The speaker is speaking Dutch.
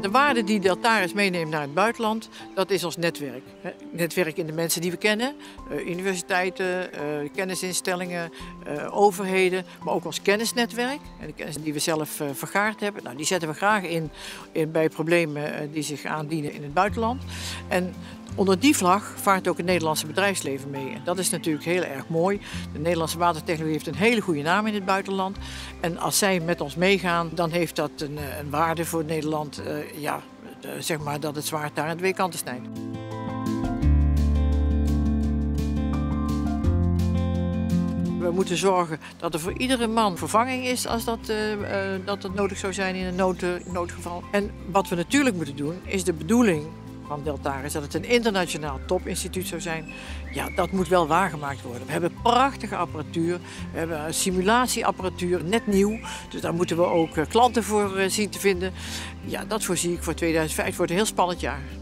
De waarde die Deltaris meeneemt naar het buitenland, dat is ons netwerk. Netwerk in de mensen die we kennen, eh, universiteiten, eh, kennisinstellingen, eh, overheden, maar ook ons kennisnetwerk. En de kennis die we zelf vergaard hebben, nou, die zetten we graag in, in bij problemen die zich aandienen in het buitenland. En Onder die vlag vaart ook het Nederlandse bedrijfsleven mee. Dat is natuurlijk heel erg mooi. De Nederlandse watertechnologie heeft een hele goede naam in het buitenland. En als zij met ons meegaan, dan heeft dat een, eh, een waarde voor Nederland. Uh, ja, uh, zeg maar dat het zwaard daar aan twee kanten snijdt. We moeten zorgen dat er voor iedere man vervanging is als dat, dat nodig zou zijn in een nood, noodgeval. En wat we natuurlijk moeten doen, is de bedoeling van Deltaris, dat het een internationaal topinstituut zou zijn, ja, dat moet wel waargemaakt worden. We hebben prachtige apparatuur, we hebben simulatieapparatuur, net nieuw, dus daar moeten we ook eh, klanten voor eh, zien te vinden. Ja, dat voorzie ik voor 2005, het wordt een heel spannend jaar.